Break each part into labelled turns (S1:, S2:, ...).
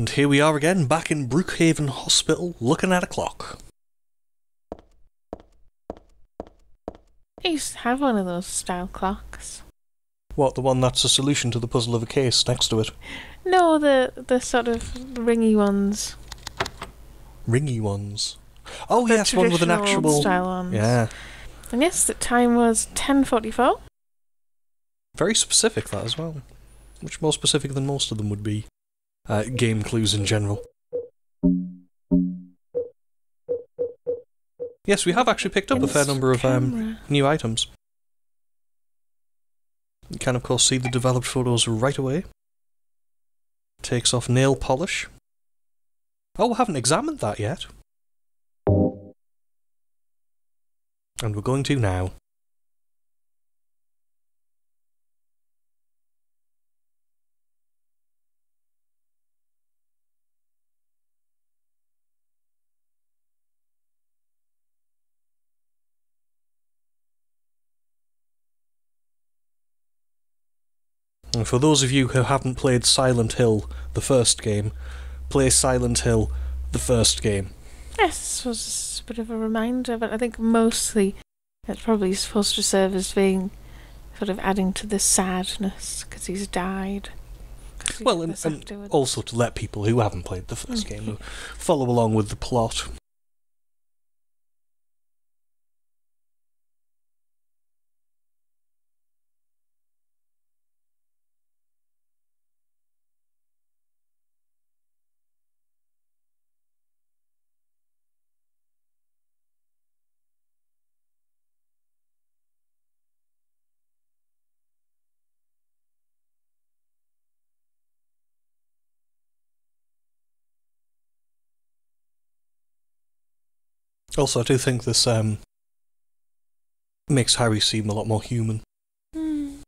S1: And here we are again, back in Brookhaven Hospital, looking at a clock.
S2: I used to have one of those style clocks.
S1: What, the one that's a solution to the puzzle of a case next to it?
S2: No, the the sort of ringy ones.
S1: Ringy ones. Oh,
S2: the
S1: yes, one with an actual.
S2: style ones.
S1: Yeah.
S2: And yes, the time was ten forty four.
S1: Very specific, that as well. Much more specific than most of them would be. Uh, game clues in general. Yes, we have actually picked up a fair number of um, new items. You can, of course, see the developed photos right away. Takes off nail polish. Oh, we haven't examined that yet. And we're going to now. And for those of you who haven't played Silent Hill, the first game, play Silent Hill, the first game.
S2: Yes, this was a bit of a reminder, but I think mostly it's probably supposed to serve as being sort of adding to the sadness because he's died.
S1: Well, and, and also to let people who haven't played the first
S2: Okay.
S1: game follow along with the plot. Also, I do think this um, makes Harry seem a lot more human.
S2: Hmm.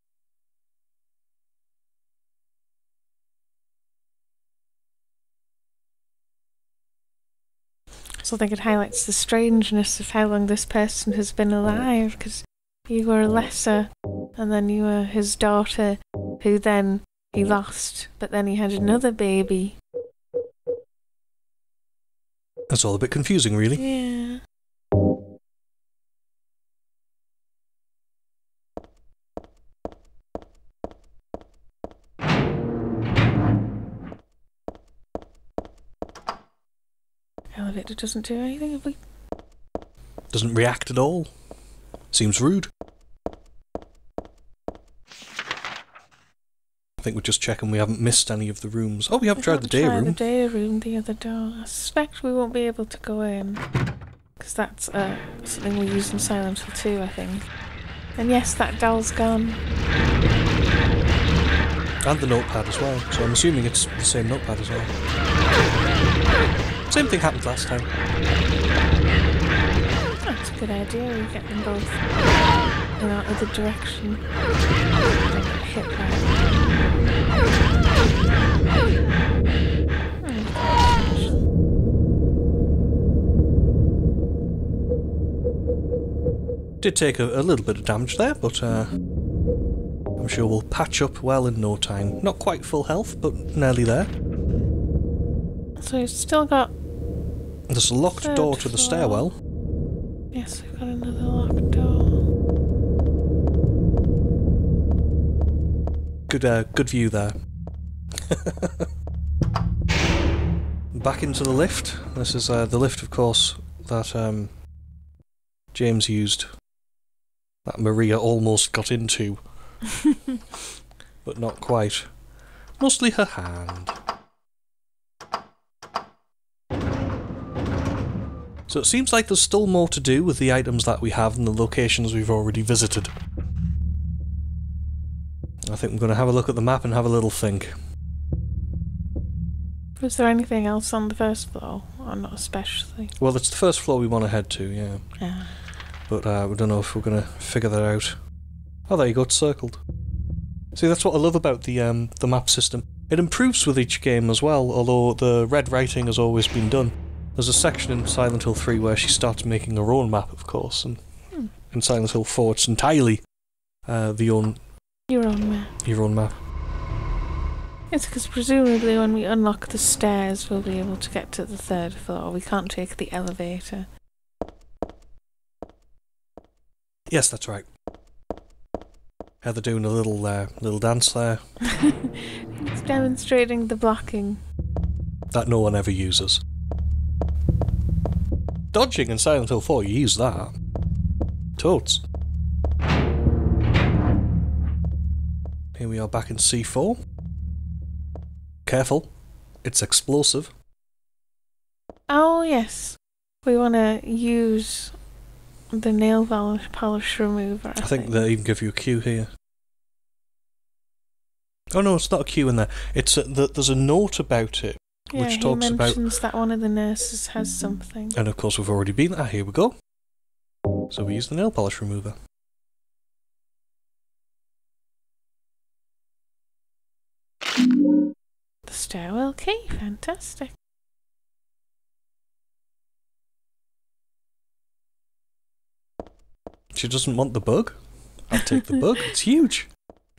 S2: So I think it highlights the strangeness of how long this person has been alive because you were Alessa and then you were his daughter who then he lost but then he had another baby.
S1: That's all a bit confusing, really.
S2: Yeah. Elevator doesn't do anything. Have we?
S1: Doesn't react at all. Seems rude. I think we're just checking we haven't missed any of the rooms. Oh, we have
S2: I
S1: tried the day room.
S2: The day room, the other door. I suspect we won't be able to go in because that's uh, something we use in Silent Hill 2, I think. And yes, that doll's gone.
S1: And the notepad as well. So I'm assuming it's the same notepad as well. Same thing happened last time.
S2: That's a good idea. We get them both in our other direction. Don't get hit by.
S1: Did take a, a little bit of damage there, but uh, I'm sure we'll patch up well in no time. Not quite full health, but nearly there.
S2: So we've still got.
S1: There's a locked door to the
S2: floor.
S1: stairwell.
S2: Yes, we've got another locked door.
S1: Good, uh, good view there. Back into the lift. This is uh, the lift, of course, that um, James used. That Maria almost got into, but not quite. Mostly her hand. So it seems like there's still more to do with the items that we have and the locations we've already visited. I think we're going to have a look at the map and have a little think.
S2: Was there anything else on the first floor? Or not especially?
S1: Well, it's the first floor we want to head to, yeah.
S2: Yeah.
S1: But uh, we don't know if we're going to figure that out. Oh, there you go, it's circled. See, that's what I love about the um, the map system. It improves with each game as well, although the red writing has always been done. There's a section in Silent Hill 3 where she starts making her own map, of course, and
S2: Hmm.
S1: in Silent Hill 4 it's entirely uh, the own
S2: Your own map.
S1: your own map.
S2: It's because presumably when we unlock the stairs, we'll be able to get to the third floor. We can't take the elevator.
S1: Yes, that's right. Heather doing a little uh, little dance there
S2: it's demonstrating the blocking.
S1: that no one ever uses. Dodging in Silent Hill 4, you use that. Totes. Here we are back in C4. Careful, it's explosive.
S2: Oh, yes. We want to use the nail polish remover. I,
S1: I think they even give you a cue here. Oh no, it's not a cue in there. It's a, th there's a note about it,
S2: yeah,
S1: which talks about-
S2: mentions that one of the nurses has something.
S1: and of course we've already been there. Here we go. So we use the nail polish remover.
S2: Stairwell key. Fantastic.
S1: She doesn't want the bug. I'll take the bug. It's huge.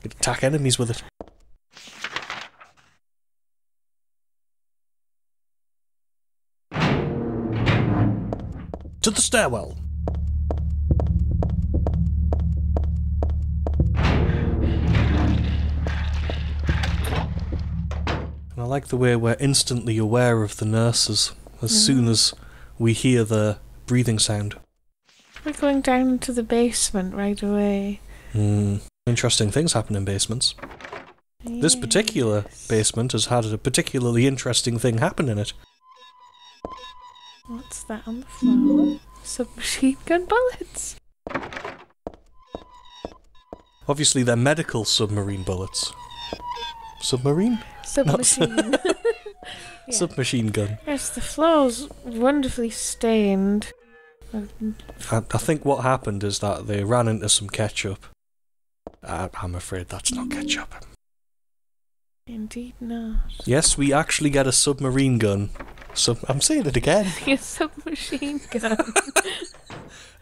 S1: Can attack enemies with it. To the stairwell. And I like the way we're instantly aware of the nurses as
S2: Mhm.
S1: soon as we hear the breathing sound.
S2: We're going down into the basement right away.
S1: Hmm. Interesting things happen in basements. This particular basement has had a particularly interesting thing happen in it.
S2: What's that on the floor? Submachine gun bullets.
S1: Obviously, they're medical submarine bullets. Submarine?
S2: Submachine. Yeah.
S1: Submachine gun.
S2: Yes, the floor's wonderfully stained.
S1: I, I think what happened is that they ran into some ketchup. I, I'm afraid that's not ketchup.
S2: Indeed not.
S1: Yes, we actually get a submarine gun. Sub- I'm saying it again.
S2: A submachine gun.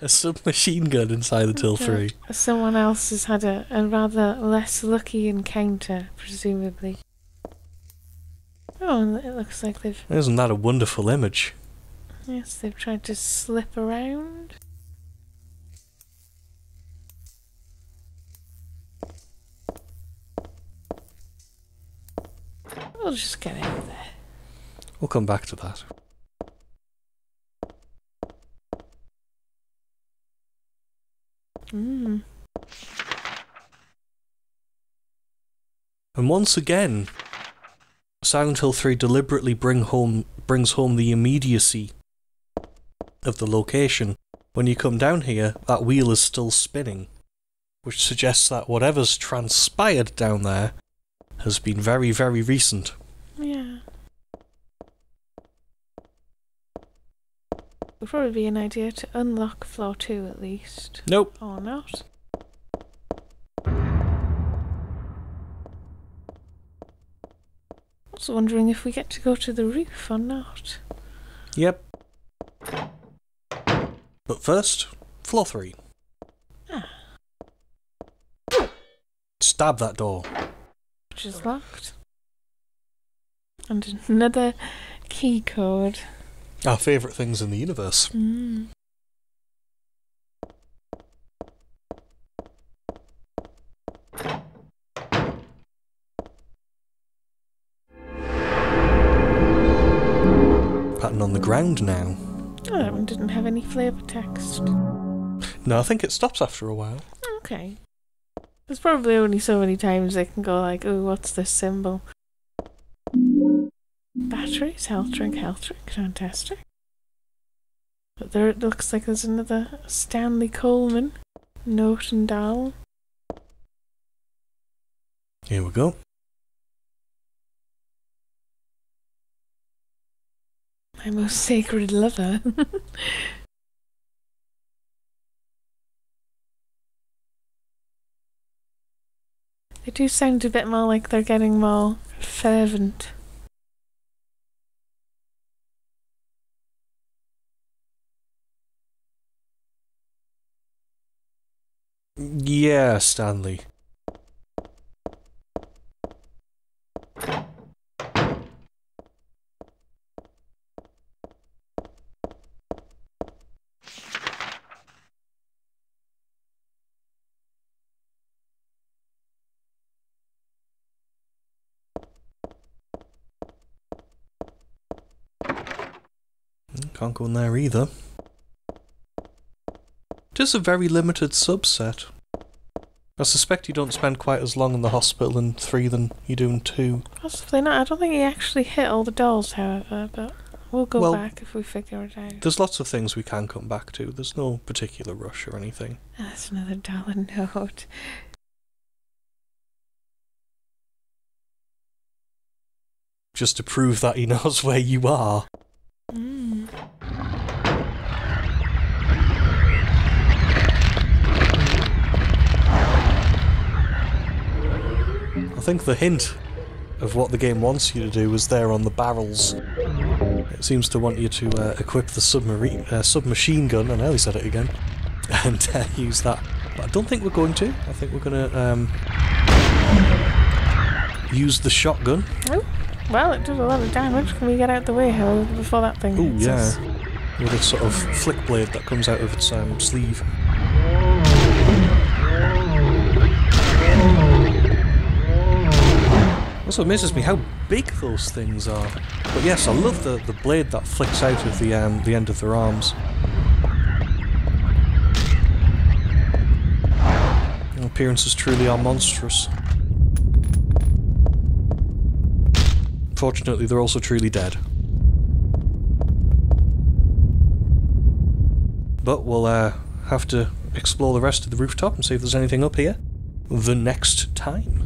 S1: A submachine gun in Silent Hill 3.
S2: Someone else has had a, a rather less lucky encounter, presumably. Oh, it looks like they've
S1: Isn't that a wonderful image?
S2: yes, they've tried to slip around. We'll just get out of there.
S1: We'll come back to that.
S2: Mm.
S1: And once again, Silent Hill 3 deliberately bring home brings home the immediacy of the location. When you come down here, that wheel is still spinning, which suggests that whatever's transpired down there has been very, very recent.
S2: Yeah. Would probably be an idea to unlock floor two at least.
S1: Nope.
S2: Or not. Was wondering if we get to go to the roof or not.
S1: Yep. But first, floor 3.
S2: Ah.
S1: Stab that door.
S2: Which is locked. And another key code.
S1: Our favourite things in the universe.
S2: Mm.
S1: Pattern on the ground now.
S2: Oh, that one didn't have any flavour text.
S1: No, I think it stops after a while.
S2: Okay. There's probably only so many times they can go like, oh, what's this symbol? Batteries, health drink, health drink, fantastic. But there it looks like there's another Stanley Coleman note and doll.
S1: Here we go.
S2: My most sacred lover. they do sound a bit more like they're getting more fervent.
S1: Yeah, Stanley. Can't go in there either. Just a very limited subset. I suspect you don't spend quite as long in the hospital in 3 than you do in 2.
S2: Possibly not. I don't think he actually hit all the dolls, however, but we'll go
S1: Well-
S2: back if we figure it out.
S1: There's lots of things we can come back to. There's no particular rush or anything.
S2: Ah, that's another dollar note.
S1: Just to prove that he knows where you are. I think the hint of what the game wants you to do was there on the barrels. It seems to want you to uh, equip the submarine uh, submachine gun. I nearly said it again, and uh, use that. But I don't think we're going to. I think we're going to um, use the shotgun.
S2: Well, it did a lot of damage. Can we get out the way, before that thing
S1: Ooh, yeah.
S2: us?
S1: With a sort of flick blade that comes out of its um, sleeve. Also amazes me how big those things are. But yes, I love the, the blade that flicks out of the um, the end of their arms. Their appearances truly are monstrous. Fortunately, they're also truly dead. But we'll uh, have to explore the rest of the rooftop and see if there's anything up here the next time.